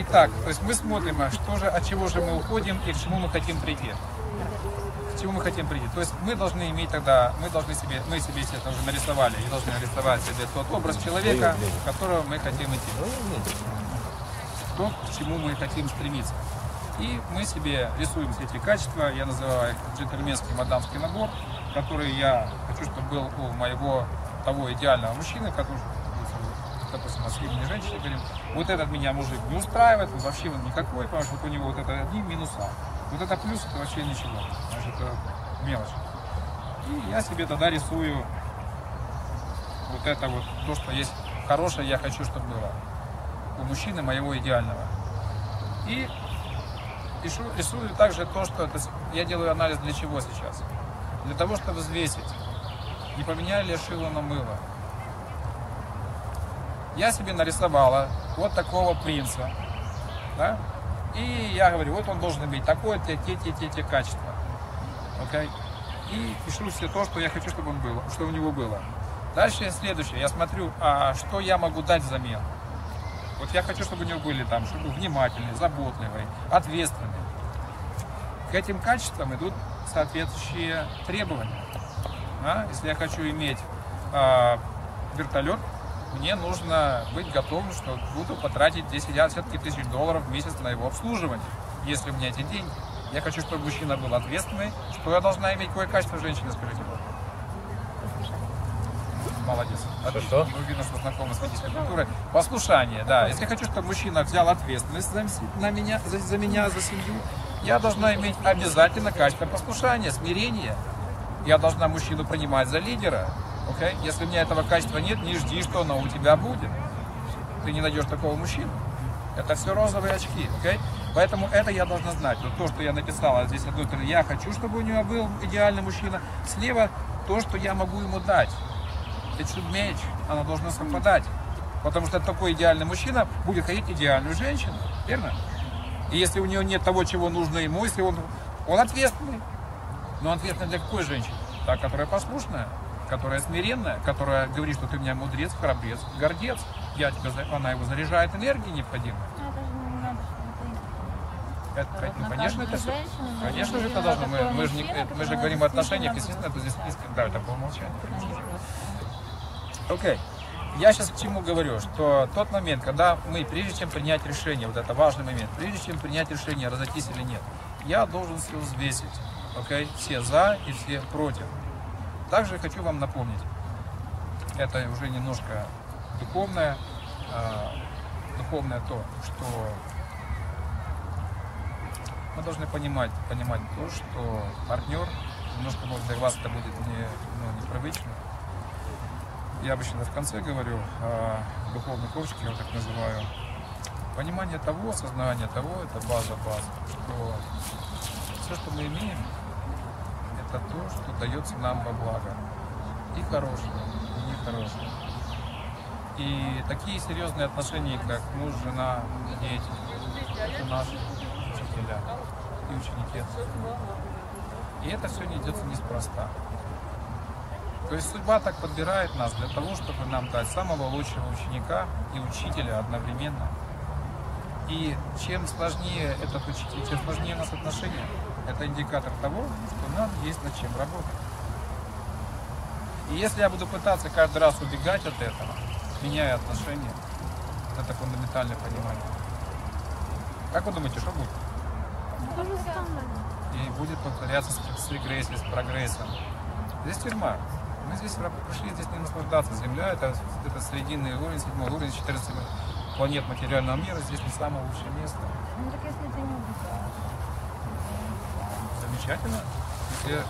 Итак, то есть мы смотрим, а что же, от чего же мы уходим и к чему мы хотим прийти. К чему мы хотим прийти. То есть мы должны иметь тогда, мы должны себе, мы себе, естественно, уже нарисовали и должны нарисовать себе тот образ человека, к которому мы хотим идти. То, к чему мы хотим стремиться. И мы себе рисуем все эти качества, я называю их джентльменский мадамский набор, который я хочу, чтобы был у моего того идеального мужчины, который, допустим, времени женщине говорим, вот этот меня мужик не устраивает, он вообще он никакой, потому что вот у него вот это одни минуса. Вот это плюс, это вообще ничего, значит, это мелочь. И я себе тогда рисую вот это вот, то, что есть хорошее, я хочу, чтобы было у мужчины моего идеального. И пишу, рисую также то, что это, я делаю анализ для чего сейчас. Для того, чтобы взвесить, не поменяли ли шило на мыло. Я себе нарисовала вот такого принца. Да? И я говорю, вот он должен те, те, те качества. Okay? И пишу все то, что я хочу, чтобы он был, что у него было. Дальше следующее. Я смотрю, а что я могу дать взамен. Вот я хочу, чтобы у него были там, чтобы внимательный, заботливый, ответственный. К этим качествам идут соответствующие требования. А? Если я хочу иметь э, вертолет, мне нужно быть готовым, что буду потратить 10 десятки тысяч долларов в месяц на его обслуживание, если у меня эти деньги. Я хочу, чтобы мужчина был ответственный. Что я должна иметь? Какое качество женщины, скажите? Молодец. Что, что? Ну, видно, что знакомы с медийской культурой. Послушание, да. Если я хочу, чтобы мужчина взял ответственность за, на меня, за, за меня, за семью, я должна иметь обязательно качество послушания, смирения. Я должна мужчину принимать за лидера. Okay? Если у меня этого качества нет, не жди, что оно у тебя будет. Ты не найдешь такого мужчину. Это все розовые очки. Okay? Поэтому это я должна знать. Вот то, что я написала здесь, одной стороны, я хочу, чтобы у него был идеальный мужчина. Слева то, что я могу ему дать. Should match. Она должна совпадать. Потому что такой идеальный мужчина будет хотеть идеальную женщину. Верно? И если у него нет того, чего нужно ему, если он, он ответственный. Но ответственный для какой женщины? Та, которая послушная, которая смиренная, которая говорит, что ты у меня мудрец, храбрец, гордец. Я тебя, она его заряжает энергией необходимой. Это, ну, конечно, это все. Конечно же, это должно. Мы, мы, же, не, мы же говорим о отношениях, естественно, это здесь да, это по умолчанию. Окей. Okay. Я сейчас к чему говорю, что тот момент, когда мы, прежде чем принять решение, вот это важный момент, прежде чем принять решение, разойтись или нет, я должен все взвесить. Okay? Все за и все против. Также хочу вам напомнить, это уже немножко духовное, э, духовное то, что мы должны понимать, понимать то, что партнер, немножко может для вас это будет не, ну, непривычно. Я обычно в конце говорю о духовной ковчике, я так называю. Понимание того, осознание того, это база база, что все, что мы имеем, это то, что дается нам во благо. И хорошее, и нехорошее. И такие серьезные отношения, как муж, жена, дети, это наши учителя и ученики. И это все не идется неспроста. То есть судьба так подбирает нас для того, чтобы нам дать самого лучшего ученика и учителя одновременно. И чем сложнее этот учитель, чем сложнее у нас отношения, это индикатор того, что нам есть над чем работать. И если я буду пытаться каждый раз убегать от этого, меняя отношения, это фундаментальное понимание. Как вы думаете, что будет? И будет повторяться с, с регрессией, с прогрессом. Здесь тюрьма. Мы здесь пришли здесь не наслаждаться. Земля это, это срединный уровень, седьмой уровень, 14 планет материального мира. Здесь не самое лучшее место. Ну так если ты не убегаешь. Замечательно. Если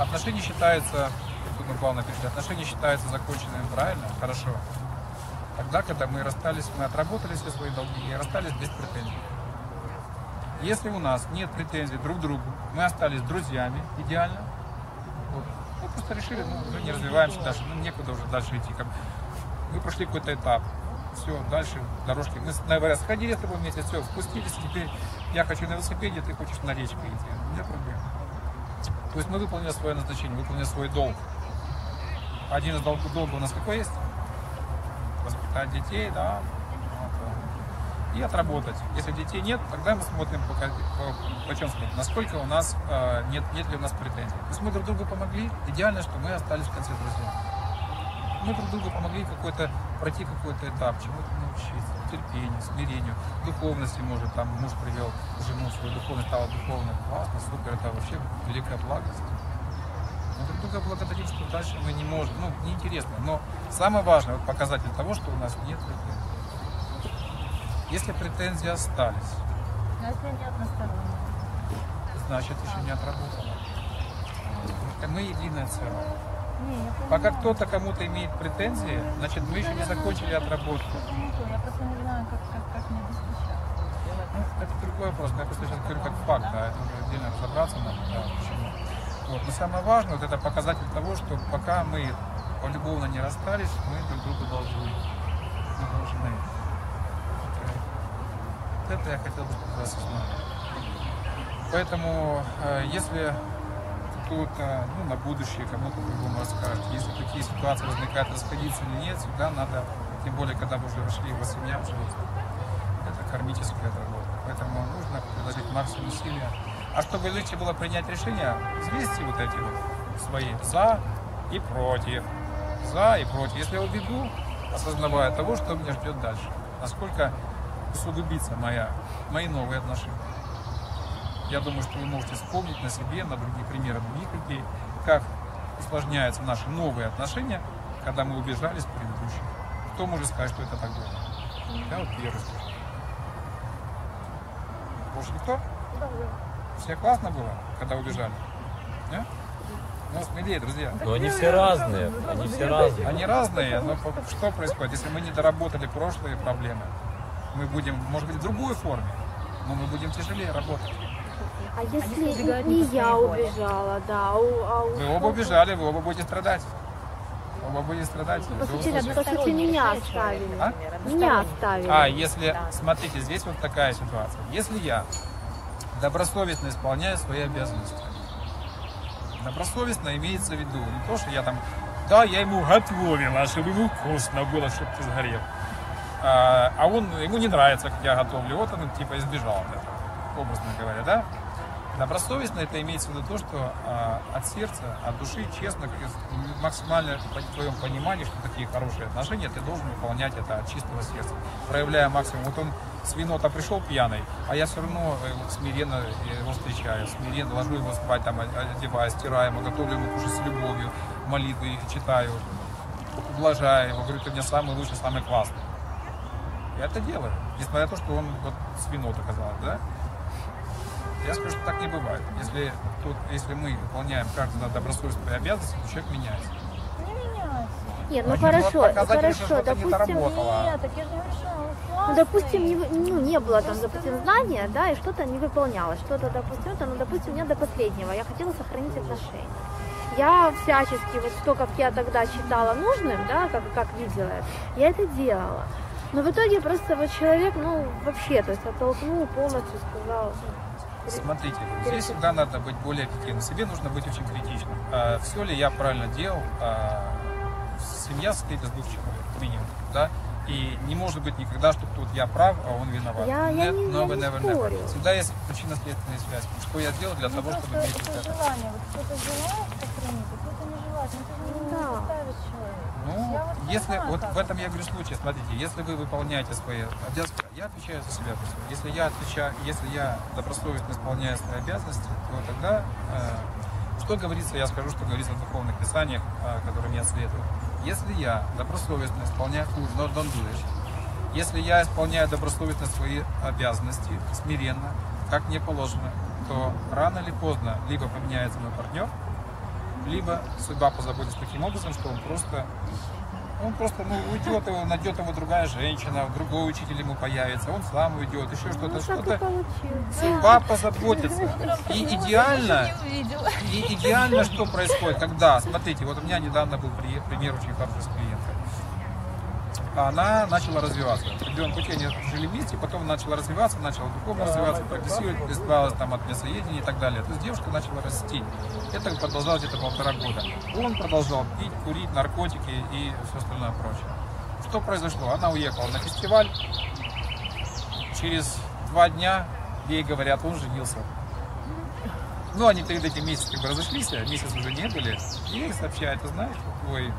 отношения считаются, тут мы плавно перешли, отношения считаются законченными правильно, хорошо. Тогда, когда мы расстались, мы отработали все свои долги и расстались без претензий. Если у нас нет претензий друг к другу, мы остались друзьями, идеально, вот, мы просто решили, ну, мы не развиваемся дальше, ну, некуда уже дальше идти. Как, мы прошли какой-то этап, все, дальше дорожки. Мы, наверное, сходили с тобой вместе, все, спустились, теперь я хочу на велосипеде, ты хочешь на речке идти. Нет проблем. То есть мы выполнили свое назначение, выполнили свой долг. Один из долгов, долгов у нас какой есть? Воспитать детей, да. И отработать. Если детей нет, тогда мы смотрим, по, по, по чем смотрим, насколько у нас, э, нет, нет ли у нас претензий. То есть мы друг другу помогли, идеально, что мы остались в конце друзьями. Мы друг другу помогли какой-то, пройти какой-то этап, чему-то научиться, терпению, смирению, духовности, может, там муж привел жену свою духовность, стала духовной, классно, супер, это вообще великая благость. Мы друг друга благодарим, что дальше мы не можем, ну, неинтересно. Но самое важное, вот показатель того, что у нас нет претензий. Если претензии остались, не значит еще не отработано. Мы единое целое. Пока кто-то кому-то имеет претензии, значит мы еще не закончили отработку. Я просто не знаю, как, как, как мне. Ну, это другой вопрос. Я просто сейчас говорю как факт, да, это уже отдельно разобраться надо, да, почему. Вот. Но самое важное, вот это показатель того, что пока мы полюбовно не расстались, мы друг другу должны. Мы должны. Вот это я хотел бы как раз узнать. Поэтому, э, если кто-то, ну, на будущее кому-то другому расскажет, если такие ситуации возникают, расходиться или нет, всегда надо, тем более, когда вы уже вошли в семья, это кармическая работа. Поэтому нужно приложить максимум усилия. А чтобы легче было принять решение, взвесьте вот эти вот свои за и против. За и против. Если я убегу, осознавая того, что меня ждет дальше. Насколько усугубится моя, мои новые отношения. Я думаю, что вы можете вспомнить на себе, на других примерах других людей, как усложняются наши новые отношения, когда мы убежали с предыдущих. Кто может сказать, что это так было? Я вот первый скажу. Больше никто? Все классно было, когда убежали? Не? Ну, смелее, друзья. Но они все разные, они все разные. Они разные, но что происходит? Если мы не доработали прошлые проблемы, мы будем, может быть, в другой форме, но мы будем тяжелее работать. А если убегают не не я убежала, да, а у, а у- Вы оба убежали, вы оба будете страдать. Оба будете страдать. в По сути, по сути, меня оставили. А? Меня оставили. А, если, смотрите, здесь вот такая ситуация. Если я добросовестно исполняю свои обязанности, добросовестно имеется в виду не то, что я там, да, я ему готовила, чтобы ему вкусно было, чтобы ты сгорел. А, а он, ему не нравится, как я готовлю, вот он типа избежал от этого, образно говоря, да? Добросовестно это имеется в виду то, что а, от сердца, от души, честно, максимально в твоем понимании, что такие хорошие отношения, ты должен выполнять это от чистого сердца, проявляя максимум. Вот он с вино-то пришел пьяный, а я все равно э, смиренно его встречаю, смиренно ложу его спать, там, одеваю, стираю ему, готовлю ему кушать с любовью, молитвы читаю, ублажаю его, говорю, ты мне самый лучший, самый классный. Я это делаю, несмотря на то, что он вот с вино-то казалось, да? Я скажу, что так не бывает. Если, тут, если мы выполняем каждый добросовестные обязанности, то человек меняется. Не меняйся. Нет, ну Значит, вот хорошо, что хорошо, не допустим, доработало. Нет, так я же говорю, что ну, допустим, не, ну, не было там, допустим, знания, да, и что-то не выполнялось, что-то, допустим, это, ну, допустим, у меня до последнего, я хотела сохранить отношения. Я всячески, вот что, как я тогда считала нужным, да, как, как видела это, я это делала. Но в итоге просто вот человек, ну, вообще, то есть оттолкнул полностью, сказал, ну, Смотрите, здесь всегда надо быть более объективным. Себе нужно быть очень критичным. все ли я правильно делал? А, семья состоит из двух человек, минимум. Да? И не может быть никогда, что тут я прав, а он виноват. Я- я не- я never, не never, never. Всегда есть причинно-следственная связь. Что я сделал для Ну, того, чтобы иметь это желание. Вот кто-то желает сохранить, а кто-то не желает. Ну, это же не Да. человека. Ну, если вот в этом я говорю случае, смотрите, если вы выполняете свои обязанности, я отвечаю за себя. Если я отвечаю, если я добросовестно исполняю свои обязанности, то тогда э, что говорится, я скажу, что говорится в духовных писаниях, э, которым я следую. Если я добросовестно исполняю, do it. Если я исполняю добросовестно свои обязанности, смиренно, как мне положено, то рано или поздно либо поменяется мой партнер, либо судьба позаботится таким образом, что он просто он просто ну, уйдет, его, найдет его другая женщина, другой учитель ему появится, он сам уйдет, еще что-то, ну, что-то. Судьба позаботится. И идеально, и идеально что происходит, когда, смотрите, вот у меня недавно был при- пример очень хороший с клиенткой. Она начала развиваться. В определенном пути они жили вместе, потом начала развиваться, начала духовно развиваться, прогрессировать, избавилась там от мясоедения и так далее. То есть девушка начала расти. Это продолжалось где-то полтора года. Он продолжал пить, курить, наркотики и все остальное прочее. Что произошло? Она уехала на фестиваль, через два дня ей говорят, он женился. Ну, они перед этим месяцем как бы разошлись, а месяц уже не были. И ей сообщают, ты знаешь, твой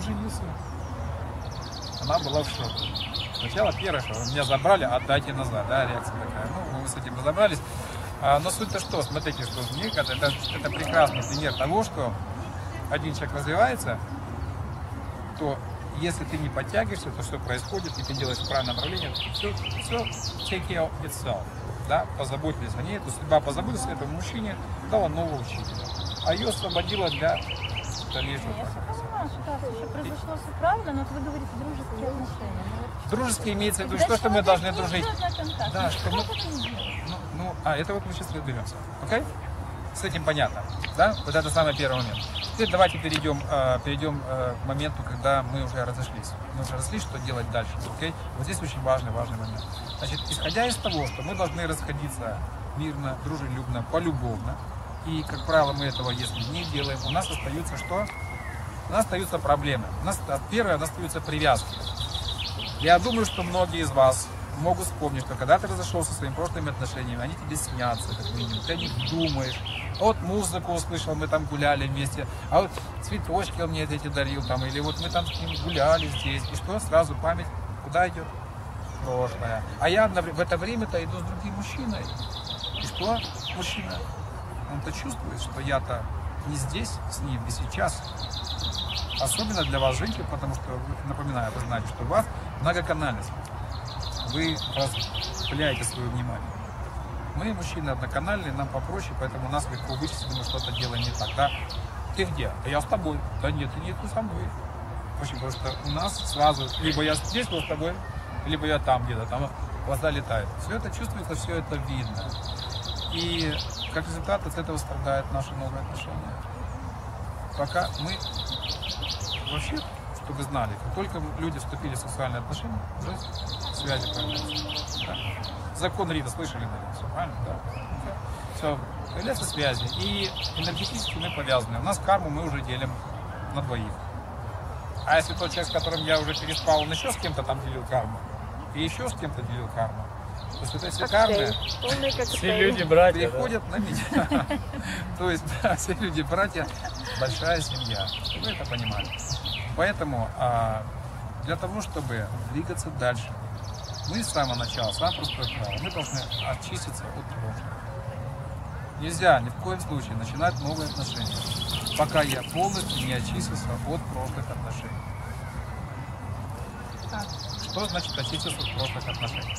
женился. Она была в шоке. Сначала первое, что меня забрали, отдайте назад, да, реакция такая. Ну, мы с этим разобрались. А, но суть-то что, смотрите, что мне это, это, это прекрасный пример того, что один человек развивается, то если ты не подтягиваешься, то все происходит, и ты делаешь в правильном направлении, все, все take care of itself. Да, позаботились о ней, то судьба позаботилась о этом мужчине, дала нового учителя. А ее освободила для дальнейшего Я понимаю, что еще произошло все правильно, но вот вы говорите дружеские отношения. Ну, Дружеские имеется в виду, что, что мы должны дружить. Да, ну, что мы-? Ну, ну, а, это вот мы сейчас разберемся. Окей? С этим понятно. Да? Вот это самый первый момент. Теперь давайте перейдем, э, перейдем э, к моменту, когда мы уже разошлись. Мы уже разошлись, что делать дальше. Окей? Вот здесь очень важный, важный момент. Значит, исходя из того, что мы должны расходиться мирно, дружелюбно, полюбовно, и, как правило, мы этого, если не делаем, у нас остаются что? У нас остаются проблемы. У нас, а, первое, у нас остаются привязки. Я думаю, что многие из вас могут вспомнить, что когда ты разошелся со своими прошлыми отношениями, они тебе снятся, как минимум, ты о них думаешь. Вот музыку услышал, мы там гуляли вместе, а вот цветочки он мне эти дарил, там, или вот мы там с ним гуляли здесь, и что сразу память куда идет? Прошлое. А я в это время-то иду с другим мужчиной. И что мужчина? Он-то чувствует, что я-то не здесь с ним, не сейчас. Особенно для вас, женщин, потому что, напоминаю, вы знаете, что у вас многоканальность. Вы распыляете свое внимание. Мы, мужчины, одноканальные, нам попроще, поэтому нас легко вычислить, мы что-то делаем не так. Да? Ты где? Да я с тобой. Да нет, ты нет, ты со мной. Очень просто у нас сразу, либо я здесь был с тобой, либо я там где-то, там глаза летают. Все это чувствуется, все это видно. И как результат от этого страдают наши новые отношения. Пока мы вообще, чтобы знали, как только люди вступили в сексуальные отношения, уже связи появляются. Да. Закон Рида, слышали, наверное, все правильно, да? Все, появляются связи. И энергетически мы повязаны. У нас карму мы уже делим на двоих. А если тот человек, с которым я уже переспал, он еще с кем-то там делил карму, и еще с кем-то делил карму, то есть это все люди братья. да? переходят на меня. То есть, да, все люди братья, большая семья. Вы это понимали. Поэтому а, для того, чтобы двигаться дальше, мы с самого начала, самое простое правило, мы должны очиститься от прошлого. Нельзя ни в коем случае начинать новые отношения, пока я полностью не очистился от прошлых отношений. Что значит очиститься от прошлых отношений?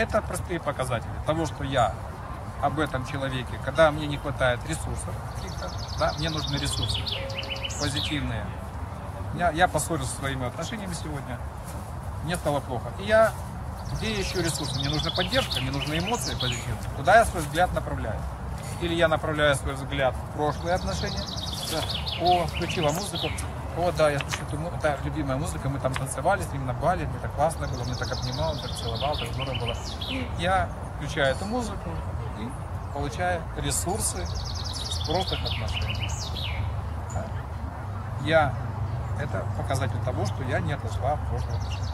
Это простые показатели того, что я об этом человеке, когда мне не хватает ресурсов да, мне нужны ресурсы позитивные. Я, я поссорился со своими отношениями сегодня, мне стало плохо. И я, где еще ресурсы? Мне нужна поддержка, мне нужны эмоции позитивные. Куда я свой взгляд направляю? Или я направляю свой взгляд в прошлые отношения. О, включила музыку. О, да, я слушаю эту му- это любимая музыка, мы там танцевали с ним на бале, мне так классно было, мне так обнимал, так целовал, так здорово было. И я включаю эту музыку и получаю ресурсы с прошлых отношений. Да. Я, это показатель того, что я не отошла в прошлое отношение.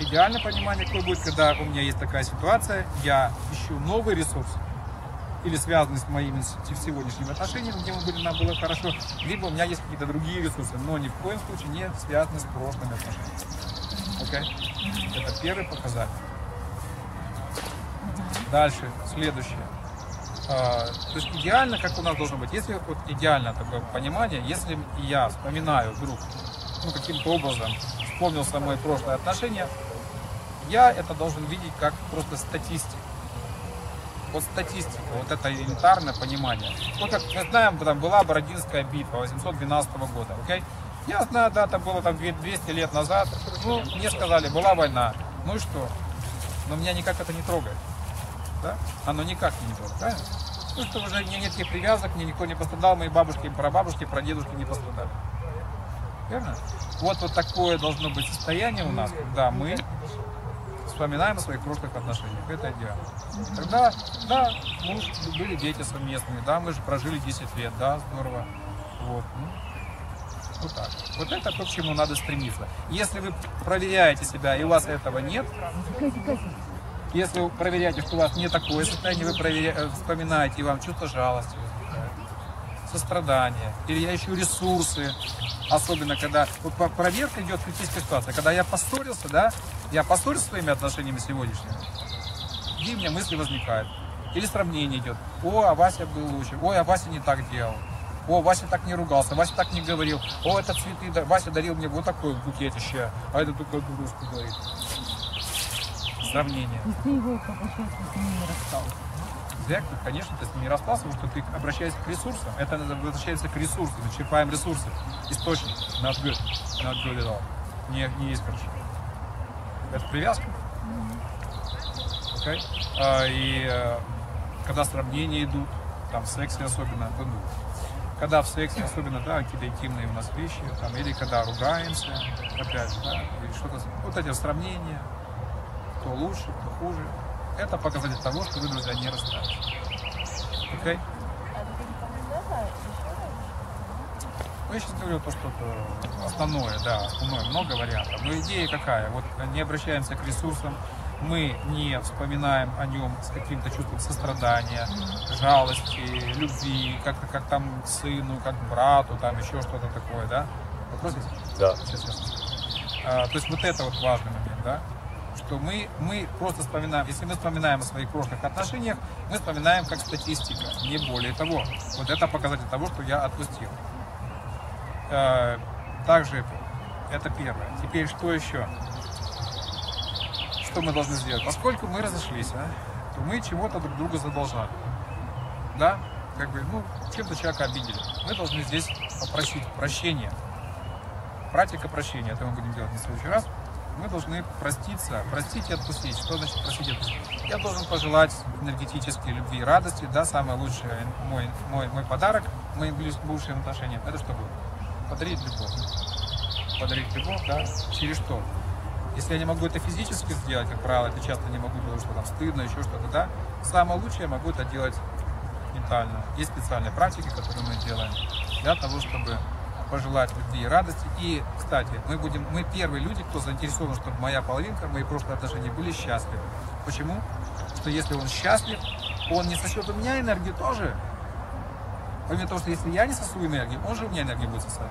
Идеальное понимание какое будет, когда у меня есть такая ситуация, я ищу новый ресурс, или связанный с моими сегодняшними отношениями, где мы были, нам было хорошо, либо у меня есть какие-то другие ресурсы, но ни в коем случае не связаны с прошлыми отношениями. Окей? Это первый показатель. Дальше, следующее. А, то есть идеально, как у нас должно быть, если вот идеально такое понимание, если я вспоминаю вдруг, ну каким-то образом вспомнился мои прошлые отношения, я это должен видеть как просто статистику. Вот статистика, вот это элементарное понимание. Вот как мы знаем, там была Бородинская битва 812 года, окей? Я знаю, да, это было там две- 200 лет назад. Ну, мне сказали, была война. Ну и что? Но меня никак это не трогает. Да? Оно никак не трогает, правильно? Ну что уже не- нет никаких привязок, мне никто не пострадал, мои бабушки, прабабушки, прадедушки не пострадали. Верно? Вот вот такое должно быть состояние у нас, когда мы вспоминаем о своих прошлых отношениях. Это идеально. Тогда, да, муж, были дети совместные, да, мы же прожили 10 лет, да, здорово. Вот, ну, вот так. Вот это то, к чему надо стремиться. Если вы проверяете себя и у вас этого нет, Если вы проверяете, что у вас не такое состояние, вы проверя- э, вспоминаете, и вам чувство жалости возникает, сострадание. Или я ищу ресурсы, особенно когда вот проверка идет критическая ситуация. Когда я поссорился, да, я поссорился со своими отношениями сегодняшними, какие у меня мысли возникают. Или сравнение идет. О, а Вася был лучше. Ой, а Вася не так делал. О, Вася так не ругался, Вася так не говорил. О, это цветы, Вася дарил мне вот такой букетище, а это только по-русски говорит. Сравнение. И ты его, с расстался. Конечно, ты с ним не расстался, потому что ты обращаешься к ресурсам. Это возвращается к ресурсам. Черпаем ресурсы. Источник. Not good. Not good at all. Не, не есть хорошо. Это привязка. Окей? А, и э, когда сравнения идут, там в сексе особенно, ну, когда в сексе особенно, да, какие-то интимные у нас вещи, там, или когда ругаемся, опять же, да, или что-то, вот эти сравнения, кто лучше, кто хуже, это показатель того, что вы, друзья, не расстались. Окей? Ну, я сейчас говорю то, что это основное, да, основное, много вариантов. Но идея какая? Вот не обращаемся к ресурсам, мы не вспоминаем о нем с каким-то чувством сострадания, жалости, любви, как, как там к сыну, как к брату, там еще что-то такое, да? Вопрос есть? Да. Сейчас, сейчас. А, то есть вот это вот важный момент, да? Что мы, мы просто вспоминаем, если мы вспоминаем о своих прошлых отношениях, мы вспоминаем как статистика, не более того. Вот это показатель того, что я отпустил. А, также это первое. Теперь что еще? Что мы должны сделать? Поскольку мы разошлись, а, то мы чего-то друг другу задолжали. Да? Как бы, ну, чем-то человека обидели. Мы должны здесь попросить прощения. Практика прощения, это мы будем делать на следующий раз. Мы должны проститься, простить и отпустить. Что значит простить и отпустить? Я должен пожелать энергетической любви и радости, да, самое лучшее, мой, мой, мой подарок моим близ- бывшим отношениям, это что будет? Подарить любовь. Подарить любовь, да, через что? Если я не могу это физически сделать, как правило, это часто не могу, потому что там стыдно, еще что-то, да, самое лучшее я могу это делать ментально. Есть специальные практики, которые мы делаем для того, чтобы пожелать любви и радости. И, кстати, мы будем, мы первые люди, кто заинтересован, чтобы моя половинка, мои прошлые отношения были счастливы. Почему? Что если он счастлив, он не сосет у меня энергию тоже. Помимо того, что если я не сосу энергию, он же у меня энергию будет сосать.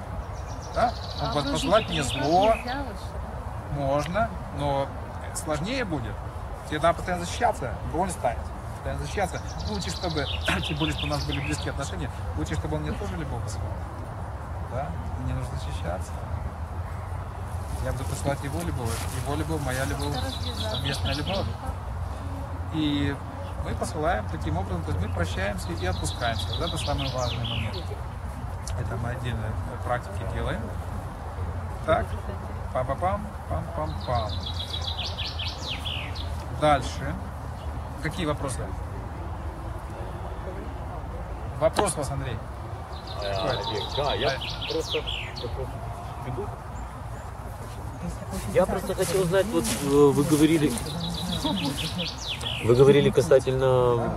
Да? Он будет посылать мне зло, можно, но сложнее будет. Тебе надо постоянно защищаться, боль ставить. Постоянно защищаться. Лучше, чтобы, тем более, что у нас были близкие отношения, лучше, чтобы он мне тоже любовь посылал. Да? Мне нужно защищаться. Я буду посылать его любовь, его любовь, моя любовь, совместная любовь. И мы посылаем таким образом, то есть мы прощаемся и отпускаемся. Вот это самый важный момент. Это мы отдельно в практике делаем. Так, пам-пам-пам, пам-пам-пам. Дальше. Какие вопросы? Вопрос у вас, Андрей. А, Олег, да, я просто. Я просто хотел узнать, вот э, вы говорили, вы говорили касательно,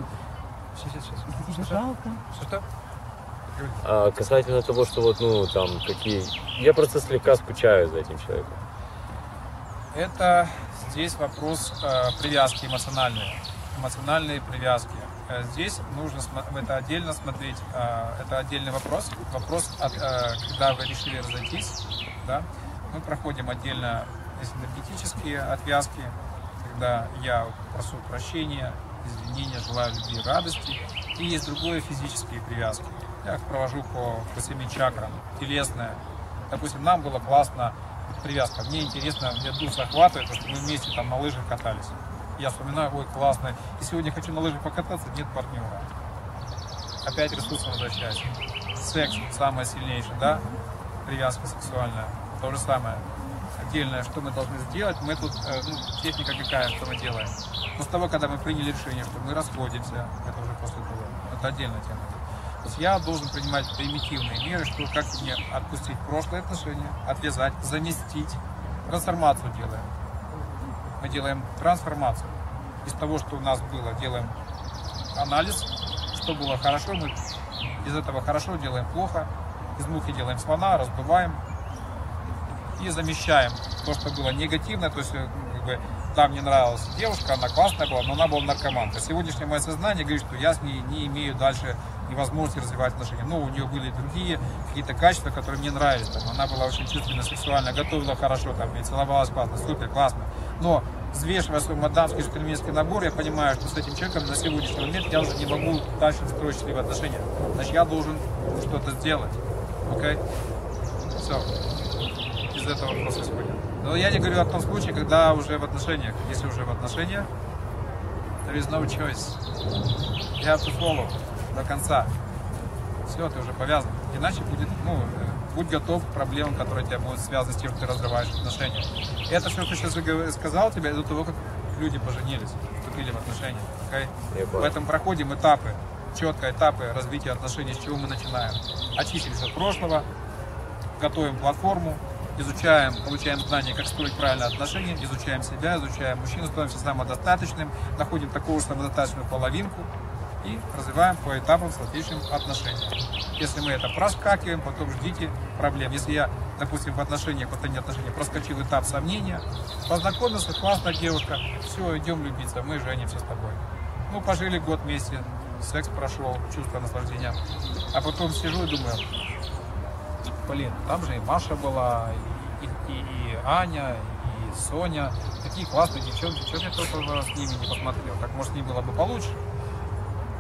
а, касательно того, что вот, ну, там, какие, я просто слегка скучаю за этим человеком. Это здесь вопрос э, привязки эмоциональной. Эмоциональные привязки. Э, Здесь нужно это отдельно смотреть. э, Это отдельный вопрос. Вопрос, от, э, когда вы решили разойтись, да, мы проходим отдельно энергетические отвязки, когда я прошу прощения, извинения, желаю любви радости. И есть другое физические привязки. Я их провожу по, по семи чакрам, телесная. Допустим, нам было классно привязка. Мне интересно, мне дух захватывает, потому что мы вместе там на лыжах катались. Я вспоминаю, ой, классно. И сегодня хочу на лыжах покататься, нет партнера. Опять ресурсы возвращаюсь. Секс самое сильнейшее, да? Привязка сексуальная. То же самое. Отдельное, что мы должны сделать, мы тут, э, ну, техника какая, что мы делаем. После того, когда мы приняли решение, что мы расходимся, это уже после того, это отдельная тема. То есть я должен принимать примитивные меры, что как мне отпустить прошлые отношения, отвязать, заместить. Трансформацию делаем. Мы делаем трансформацию. Из того, что у нас было, делаем анализ, что было хорошо, мы из этого хорошо делаем плохо, из мухи делаем слона, раздуваем и замещаем то, что было негативно, то есть э, как бы, да, мне нравилась девушка, она классная была, но она была наркоманка. Сегодняшнее мое сознание говорит, что я с ней не имею дальше невозможности развивать отношения. Ну, у нее были другие какие-то качества, которые мне нравились. Там, она была очень чувственно, сексуально, готовила хорошо, там, и целовалась классно, супер, классно. Но взвешивая свой мадамский джентльменский набор, я понимаю, что с этим человеком на сегодняшний момент я уже не могу дальше строить счастливые отношения. Значит, я должен что-то сделать. Окей? Все. Этого просто исходит. Но я не говорю о том случае, когда уже в отношениях. Если уже в отношениях, there is no choice. You have to follow до конца. Все, ты уже повязан. Иначе будет, ну, э, будь готов к проблемам, которые тебя будут связаны с тем, что ты разрываешь отношения. Это что сейчас сказал тебе, до того, как люди поженились, вступили в отношения. Я В этом проходим этапы, четко этапы развития отношений, с чего мы начинаем. Очистились от прошлого, готовим платформу, изучаем, получаем знания, как строить правильные отношения, изучаем себя, изучаем мужчину, становимся самодостаточным, находим такую же самодостаточную половинку и развиваем по этапам соответствующим отношения. Если мы это проскакиваем, потом ждите проблем. Если я, допустим, в отношениях, в отношениях отношений проскочил этап сомнения, познакомился, классная девушка, все, идем любиться, мы женимся с тобой. Ну, пожили год вместе, секс прошел, чувство наслаждения. А потом сижу и думаю, блин, там же и Маша была, и, и- и Аня, и Соня, такие классные девчонки, что я только с ними не посмотрел, так может ними было бы получше,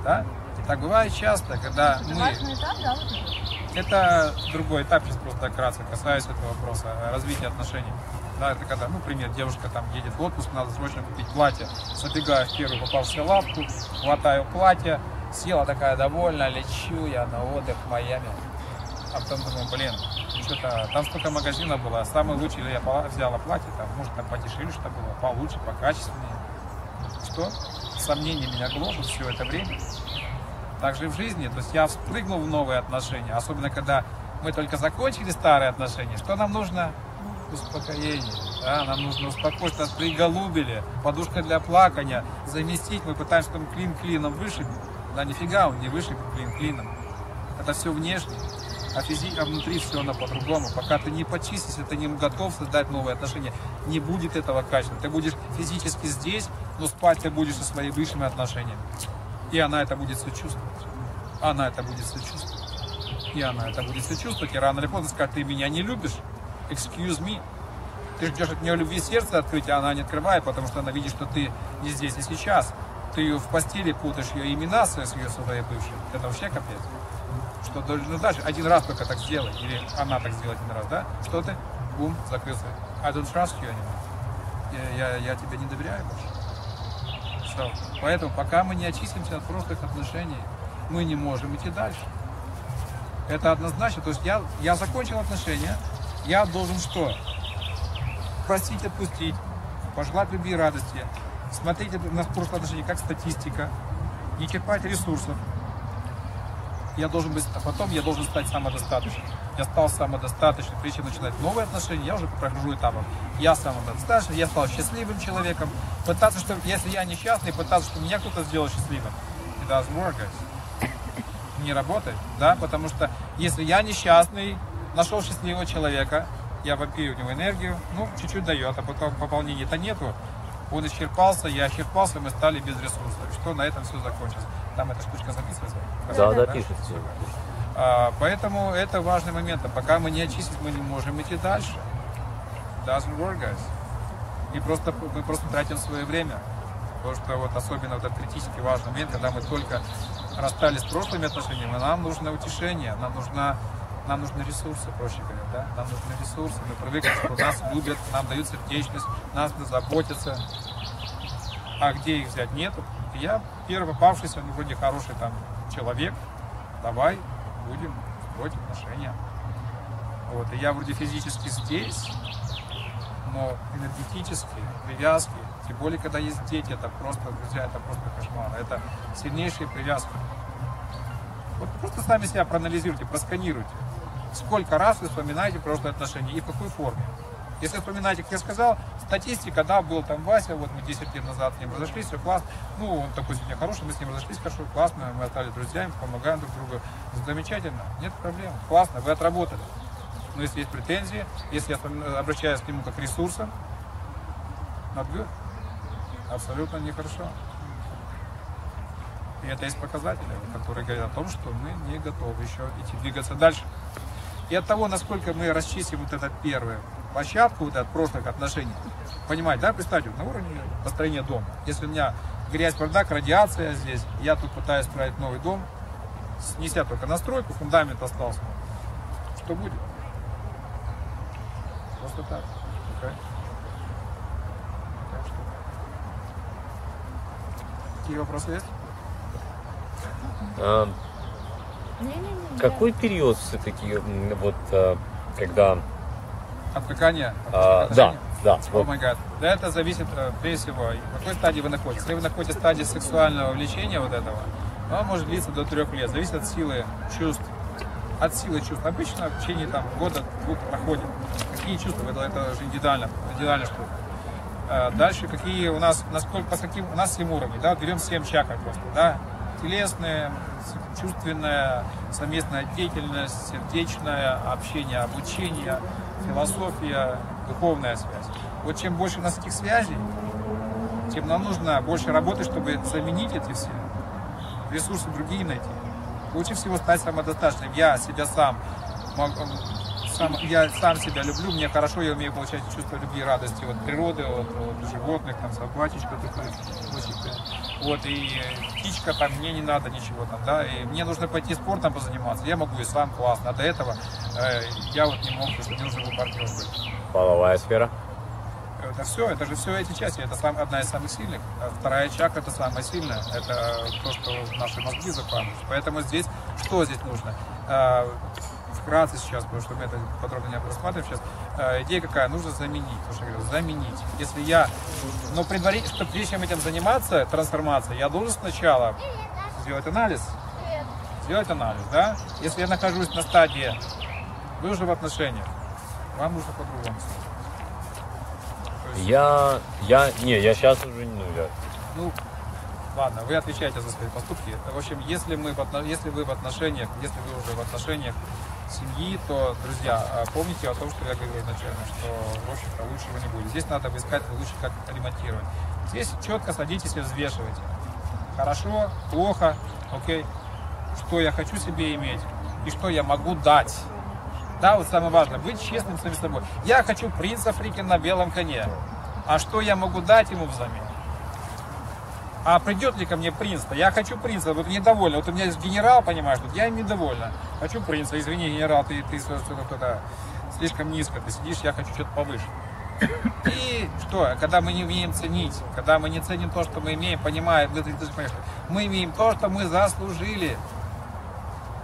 да? И так бывает часто, когда Это мы... важный этап, да, вот? Это другой этап, сейчас просто кратко касаюсь этого вопроса, э, развития отношений. Да, это когда, ну, например, девушка там едет в отпуск, надо срочно купить платье. Забегаю в первую попавшую лапку, хватаю платье, села такая довольная, лечу я на отдых в Майами. А потом думаю, блин, что-то там столько магазинов было, самый лучший я взяла платье, там, может, там подешевле что было, получше, покачественнее. Что? Сомнения меня гложут все это время. Так же и в жизни. То есть я вспрыгнул в новые отношения, особенно когда мы только закончили старые отношения. Что нам нужно? Успокоение. Да, нам нужно успокоить, нас приголубили, подушка для плакания, заместить. Мы пытаемся там клин клином вышибить. Да нифига он не вышибет клин клином. Это все внешне. А, физи... а внутри все оно по-другому. Пока ты не почистишься, ты не готов создать новые отношения, не будет этого качества. Ты будешь физически здесь, но спать ты будешь со своими бывшими отношениями. И она это будет все чувствовать. Она это будет все чувствовать. И она это будет все чувствовать. И рано или поздно скажет, ты меня не любишь. Excuse me. Ты ждешь от нее любви сердца открытия, а она не открывает, потому что она видит, что ты не здесь и сейчас. Ты ее в постели путаешь, ее имена с ее своей бывшей. Это вообще капец. Что должен дальше? Один раз только так сделай. Или она так сделает один раз, да? Что ты? Бум, закрылся. I don't trust you anymore. Я, я, я тебе не доверяю больше. Все. Поэтому пока мы не очистимся от прошлых отношений, мы не можем идти дальше. Это однозначно. То есть я, я закончил отношения, я должен что? Простить, отпустить, пожелать любви и радости, смотреть на прошлые отношения как статистика, не черпать ресурсов. Я должен быть, а потом я должен стать самодостаточным. Я стал самодостаточным, прежде чем начинать новые отношения, я уже прохожу этапом. Я самодостаточный, я стал счастливым человеком. Пытаться, что если я несчастный, пытаться, чтобы меня кто-то сделал счастливым. It doesn't work, guys. Не работает, да, потому что если я несчастный, нашел счастливого человека, я вопию у него энергию, ну, чуть-чуть дает, а потом пополнения-то нету. Он исчерпался, я исчерпался, мы стали без ресурсов. Что на этом все закончилось. Там эта штучка записывается. Да, да, пишет все. А, поэтому это важный момент. А пока мы не очистим, мы не можем идти дальше. Doesn't work, guys. И просто, мы просто тратим свое время. Потому что вот особенно вот этот критически важный момент, когда мы только расстались с прошлыми отношениями, нам нужно утешение, нам нужна нам нужны ресурсы, проще говоря, да? Нам нужны ресурсы. Мы привыкли, что нас любят, нам дают сердечность, нас заботятся. А где их взять? Нету. Я первый попавшийся, ну, вроде хороший там человек, давай будем строить отношения. Вот. И я вроде физически здесь, но энергетически, привязки, тем более, когда есть дети, это просто, друзья, это просто кошмар. Это сильнейшая привязка. Вот просто сами себя проанализируйте, просканируйте. Сколько раз вы вспоминаете прошлые отношения и в какой форме. Если вспоминаете, как я сказал, статистика, да, был там Вася, вот мы 10 лет назад с ним разошлись, все классно. Ну, он такой сегодня хороший, мы с ним разошлись хорошо, классно, мы остались друзьями, помогаем друг другу. Замечательно, нет проблем, классно, вы отработали. Но если есть претензии, если я вспоминаю- обращаюсь к нему как к ресурсам, good. абсолютно нехорошо. И это есть показатели, которые говорят о том, что мы не готовы еще идти двигаться дальше. И от того, насколько мы расчистим вот эту первую площадку вот от прошлых отношений, понимаете, да, представьте, на уровне построения дома. Если у меня грязь, бардак, радиация здесь, я тут пытаюсь строить новый дом, снеся только настройку, фундамент остался. Что будет? Просто так. Окей? Так что. Какие вопросы есть? А, какой период все-таки вот а, когда... Отвлекание? от а, да, да. О май гад. Да, это зависит, э, прежде всего, в какой стадии вы находитесь. Если вы находитесь в стадии сексуального влечения вот этого, оно может длиться до трех лет. Зависит от силы чувств. От силы чувств. Обычно в течение там, года двух проходит. Какие чувства? Это, это же индивидуально, индивидуальная штука. Э, Дальше какие у нас, насколько, по каким, у нас 7 уровней, да, берем 7 чакр просто, да, телесная, чувственная, совместная деятельность, сердечное общение, обучение, философия, духовная связь. Вот чем больше у нас этих связей, тем нам нужно больше работать, чтобы заменить эти все ресурсы другие найти. Лучше всего стать самодостаточным. Я себя сам, мог- сам я сам себя люблю, мне хорошо, я умею получать чувство любви и радости от природы, от, от животных, там собачечка такой, вот, и птичка там, мне не надо ничего там, да, и мне нужно пойти спортом позаниматься, я могу и сам классно, а до этого э, я вот не мог, потому что мне нужен был партнер быть. половая сфера. Это все, это же все эти части, это сам, одна из самых сильных. А Вторая чакра это самая сильная, это то, что наши мозги захватывают. Поэтому здесь, что здесь нужно? Вкратце сейчас, потому что мы это подробно не рассматриваем сейчас. А, Идея какая? Нужно заменить, то, что я говорю, заменить. Если я, но предварительно, чтобы чем этим заниматься, трансформацией, я должен сначала сделать анализ, сделать анализ, да? Если я нахожусь на стадии, вы уже в отношениях, вам нужно по-другому. Есть- Я, я, не, я сейчас уже не, ну, я, ну, ладно, вы отвечаете за свои поступки. В общем, если, мы в отно- если вы в отношениях, если вы уже в отношениях семьи, то, друзья, а, помните о том, что я говорил изначально, что, общем-то, лучшего не будет. Здесь надо искать лучше, как ремонтировать. Здесь четко садитесь и взвешивайте. Хорошо, плохо, окей. Что я хочу себе иметь и что я могу дать. Да, вот самое важное, быть честным самим собой. Я хочу принца Фрикина на белом коне. А что я могу дать ему взамен? А придет ли ко мне принц-то? Я хочу принца, вот недовольна. Вот у меня есть генерал, понимаешь, тут я им недовольна. Хочу принца, извини, генерал, ты, ты, что- что- что-то слишком низко, ты сидишь, я хочу что-то повыше. И что, когда мы не умеем ценить, когда мы не ценим то, что мы имеем, понимаем, же понимаешь, мы имеем то, что мы заслужили.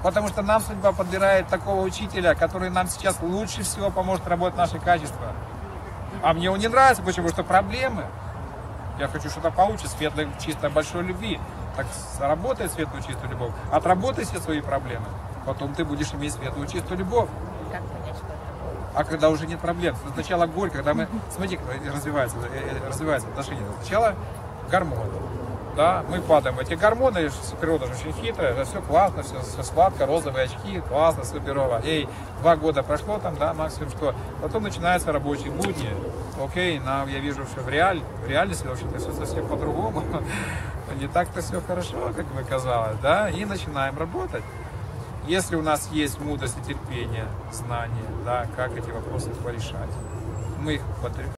Потому что нам судьба подбирает такого учителя, который нам сейчас лучше всего поможет работать наши качества. А мне он не нравится, почему? Что проблемы. Я хочу что-то получше, светлой, чистой, большой любви. Так заработай светлую, чистую любовь. Отработай все свои проблемы. Потом ты будешь иметь светлую, чистую любовь. Как понять, что это? А когда уже нет проблем, сначала горько, когда мы, смотрите, развивается, э, э, развивается отношения. Сначала гормоны, да, мы падаем в эти гормоны, природа же очень хитрая, это все классно, все, все сладко, розовые очки, классно, суперово. Эй, два года прошло там, да, максимум что. Потом начинаются рабочие будни, окей, нам, я вижу, что в, реаль, в реальности, в общем-то, все совсем по-другому. Не так-то все хорошо, как бы казалось, да, и начинаем работать. Если у нас есть мудрость и терпение, знание, да, как эти вопросы порешать, мы их